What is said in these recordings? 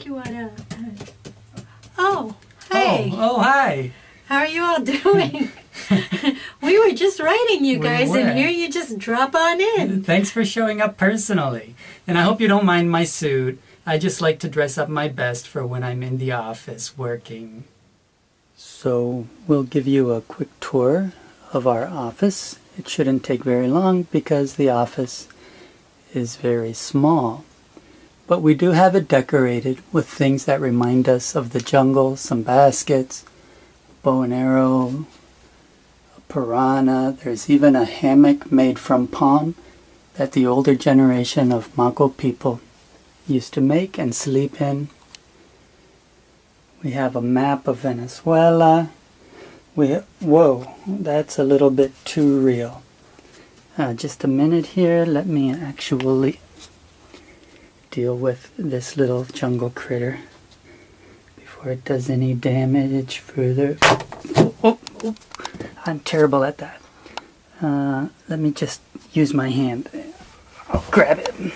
think you ought to. Oh, hey. Oh, oh, hi. How are you all doing? we were just writing you guys, were. and here you just drop on in. Thanks for showing up personally. And I hope you don't mind my suit. I just like to dress up my best for when I'm in the office working. So we'll give you a quick tour of our office. It shouldn't take very long because the office is very small. But we do have it decorated with things that remind us of the jungle, some baskets, bow and arrow, a piranha. There's even a hammock made from palm that the older generation of Mako people used to make and sleep in. We have a map of Venezuela. We whoa, that's a little bit too real. Uh, just a minute here. Let me actually deal with this little jungle critter before it does any damage further. Oh, oh, oh. I'm terrible at that. Uh, let me just use my hand. I'll grab it.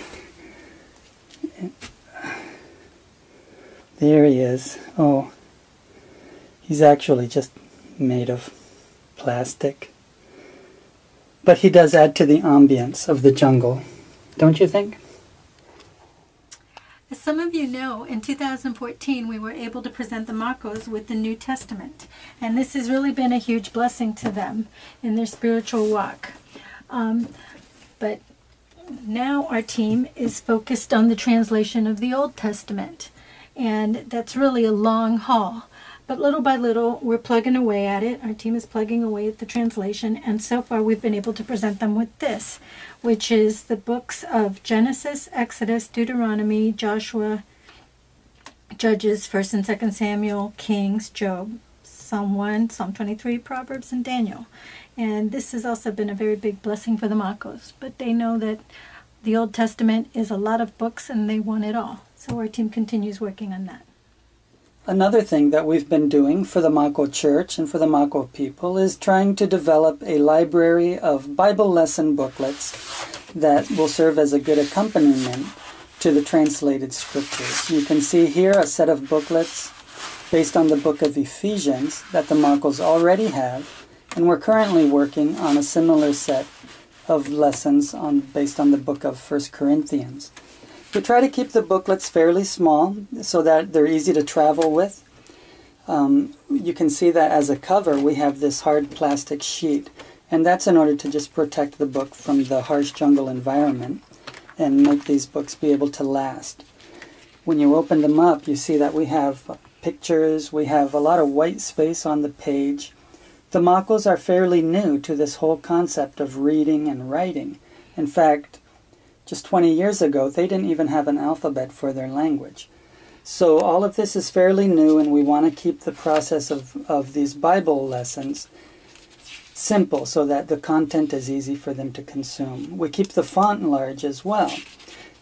There he is. Oh, he's actually just made of plastic. But he does add to the ambience of the jungle, don't you think? As some of you know, in 2014 we were able to present the Makos with the New Testament, and this has really been a huge blessing to them in their spiritual walk. Um, but now our team is focused on the translation of the Old Testament, and that's really a long haul. But little by little, we're plugging away at it. Our team is plugging away at the translation, and so far we've been able to present them with this, which is the books of Genesis, Exodus, Deuteronomy, Joshua, Judges, 1st and 2nd Samuel, Kings, Job, Psalm 1, Psalm 23, Proverbs, and Daniel. And this has also been a very big blessing for the Makos, but they know that the Old Testament is a lot of books and they want it all. So our team continues working on that. Another thing that we've been doing for the Mako Church and for the Mako people is trying to develop a library of Bible lesson booklets that will serve as a good accompaniment to the translated scriptures. You can see here a set of booklets based on the book of Ephesians that the Makos already have, and we're currently working on a similar set of lessons on based on the book of First Corinthians. We try to keep the booklets fairly small so that they're easy to travel with. Um, you can see that as a cover we have this hard plastic sheet and that's in order to just protect the book from the harsh jungle environment and make these books be able to last. When you open them up you see that we have pictures, we have a lot of white space on the page. The Makos are fairly new to this whole concept of reading and writing. In fact, just 20 years ago, they didn't even have an alphabet for their language. So all of this is fairly new, and we want to keep the process of, of these Bible lessons simple so that the content is easy for them to consume. We keep the font large as well,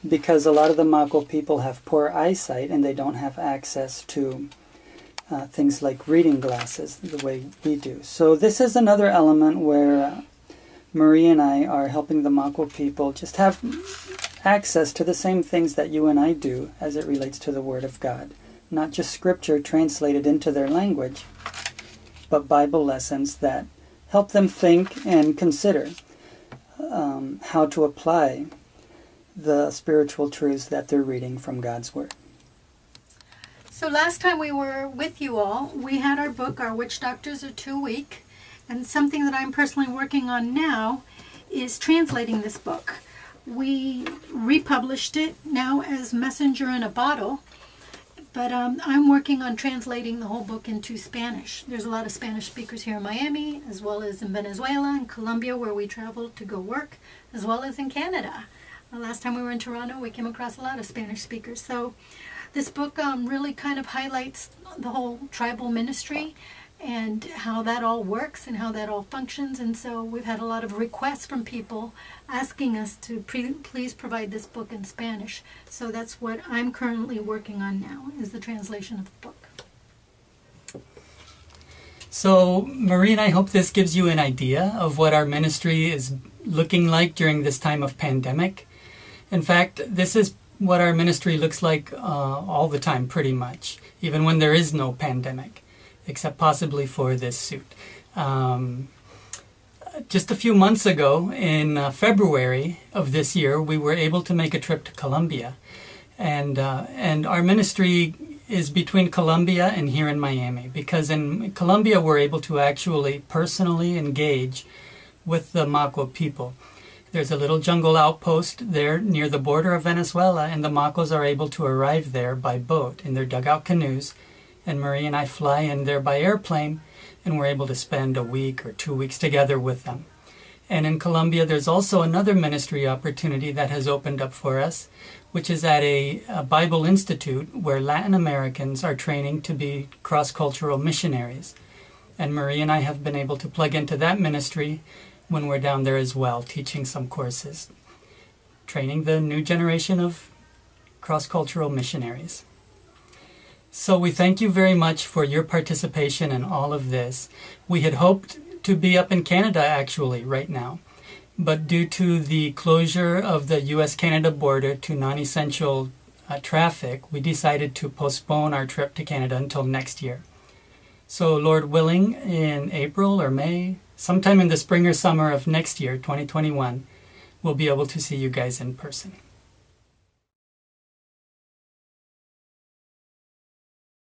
because a lot of the Mako people have poor eyesight and they don't have access to uh, things like reading glasses the way we do. So this is another element where uh, Marie and I are helping the Mako people just have access to the same things that you and I do as it relates to the Word of God. Not just scripture translated into their language, but Bible lessons that help them think and consider um, how to apply the spiritual truths that they're reading from God's Word. So last time we were with you all, we had our book, Our Witch Doctors Are Too Weak. And something that I'm personally working on now is translating this book. We republished it now as Messenger in a Bottle, but um, I'm working on translating the whole book into Spanish. There's a lot of Spanish speakers here in Miami, as well as in Venezuela and Colombia, where we traveled to go work, as well as in Canada. Uh, last time we were in Toronto, we came across a lot of Spanish speakers. So this book um, really kind of highlights the whole tribal ministry and how that all works and how that all functions. And so we've had a lot of requests from people asking us to please provide this book in Spanish. So that's what I'm currently working on now, is the translation of the book. So, Marie and I hope this gives you an idea of what our ministry is looking like during this time of pandemic. In fact, this is what our ministry looks like uh, all the time, pretty much, even when there is no pandemic, except possibly for this suit. Um, just a few months ago, in uh, February of this year, we were able to make a trip to Colombia, and uh, and our ministry is between Colombia and here in Miami because in Colombia we're able to actually personally engage with the Mako people. There's a little jungle outpost there near the border of Venezuela, and the Makos are able to arrive there by boat in their dugout canoes. And Marie and I fly in there by airplane, and we're able to spend a week or two weeks together with them. And in Colombia, there's also another ministry opportunity that has opened up for us, which is at a, a Bible Institute where Latin Americans are training to be cross cultural missionaries. And Marie and I have been able to plug into that ministry when we're down there as well, teaching some courses, training the new generation of cross cultural missionaries. So we thank you very much for your participation in all of this. We had hoped to be up in Canada actually right now, but due to the closure of the US Canada border to non essential uh, traffic, we decided to postpone our trip to Canada until next year. So, Lord willing, in April or May, sometime in the spring or summer of next year, 2021, we'll be able to see you guys in person.